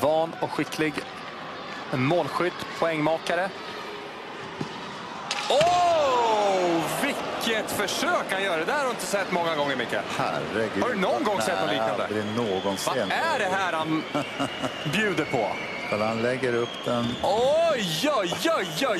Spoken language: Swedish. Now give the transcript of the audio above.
Van och skicklig målskytt, poängmakare. Åh, vilket försök han gör! Det där har du inte sett många gånger, Micke. Herregud. Har du någon gång sett något Nej, liknande? aldrig någonsin. Vad är det här han bjuder på? Kolla, Han lägger upp den Oj, oj, oj, oj!